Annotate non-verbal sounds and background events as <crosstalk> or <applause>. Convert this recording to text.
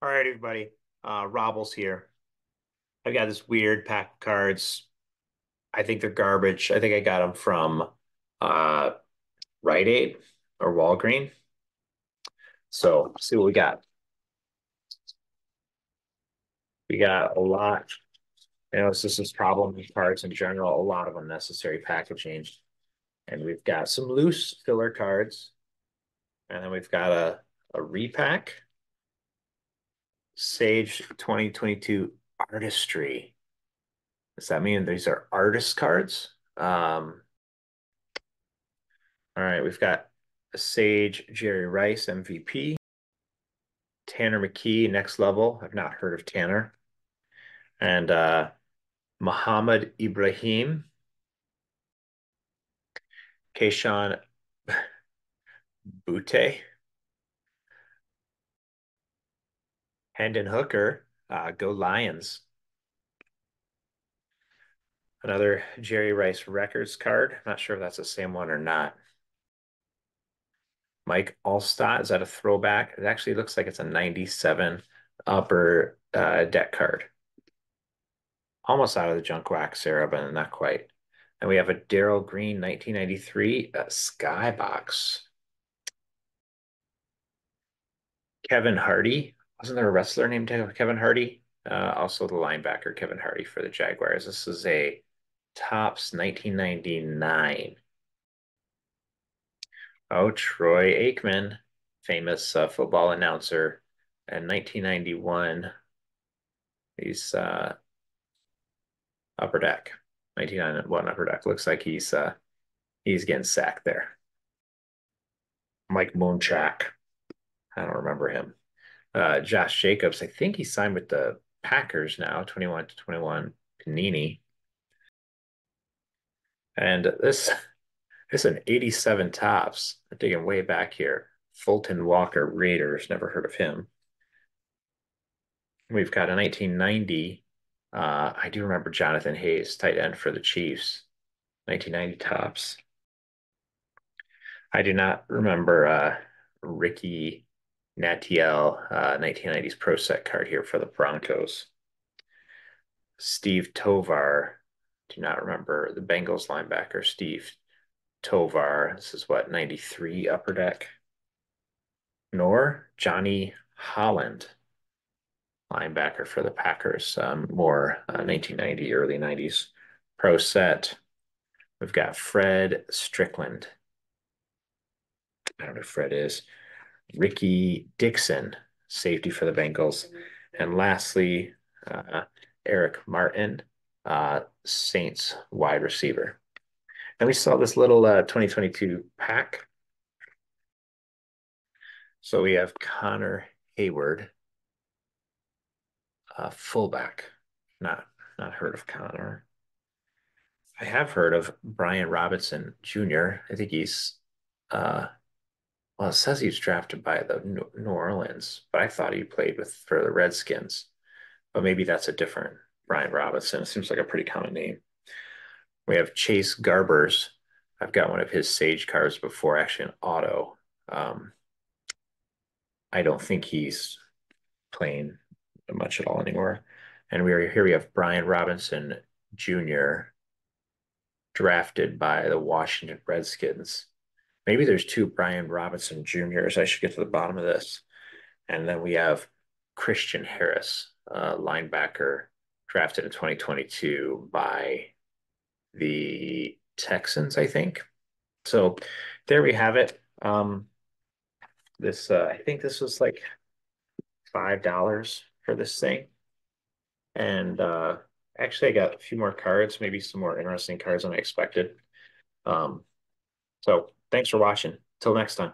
All right, everybody. Uh, Robles here. I've got this weird pack of cards. I think they're garbage. I think I got them from uh, Rite Aid or Walgreen. So, see what we got. We got a lot. You know, this is problem with cards in general, a lot of unnecessary packaging. And we've got some loose filler cards. And then we've got a, a repack. Sage 2022 Artistry. Does that mean these are artist cards? Um, all right, we've got Sage Jerry Rice MVP. Tanner McKee, next level. I've not heard of Tanner. And uh, Mohamed Ibrahim. Kayshon <laughs> Boutte. Hendon Hooker, uh, go Lions. Another Jerry Rice Records card. Not sure if that's the same one or not. Mike Alstott, is that a throwback? It actually looks like it's a 97 upper uh, deck card. Almost out of the junk wax era, but not quite. And we have a Darrell Green 1993 uh, Skybox. Kevin Hardy, wasn't there a wrestler named Kevin Hardy? Uh, also the linebacker Kevin Hardy for the Jaguars. This is a Topps 1999. Oh, Troy Aikman, famous uh, football announcer, in 1991. He's uh, upper deck. 1991 upper deck. Looks like he's uh, he's getting sacked there. Mike Munchak. I don't remember him uh, Josh Jacobs. I think he signed with the Packers now, 21 to 21 Panini. And this, this is an 87 Topps. I'm digging way back here. Fulton Walker Raiders, never heard of him. We've got a 1990. Uh, I do remember Jonathan Hayes, tight end for the Chiefs. 1990 Topps. I do not remember uh, Ricky Nattiel uh, 1990s Pro Set card here for the Broncos. Steve Tovar, do not remember the Bengals linebacker, Steve Tovar. This is what, 93 Upper Deck. Nor Johnny Holland, linebacker for the Packers, um, more uh, 1990, early 90s Pro Set. We've got Fred Strickland. I don't know who Fred is. Ricky Dixon, safety for the Bengals. And lastly, uh, Eric Martin, uh, Saints wide receiver. And we saw this little uh, 2022 pack. So we have Connor Heyward, uh, fullback. Not not heard of Connor. I have heard of Brian Robinson Jr. I think he's uh, well, it says he's drafted by the New Orleans, but I thought he played with for the Redskins. But maybe that's a different Brian Robinson. It seems like a pretty common name. We have Chase Garbers. I've got one of his Sage cards before, actually an auto. Um, I don't think he's playing much at all anymore. And we are here. We have Brian Robinson Jr. drafted by the Washington Redskins. Maybe there's two Brian Robinson Juniors. I should get to the bottom of this. And then we have Christian Harris, uh, linebacker, drafted in 2022 by the Texans, I think. So there we have it. Um, this uh, I think this was like five dollars for this thing, and uh, actually I got a few more cards, maybe some more interesting cards than I expected. Um, so Thanks for watching. Till next time.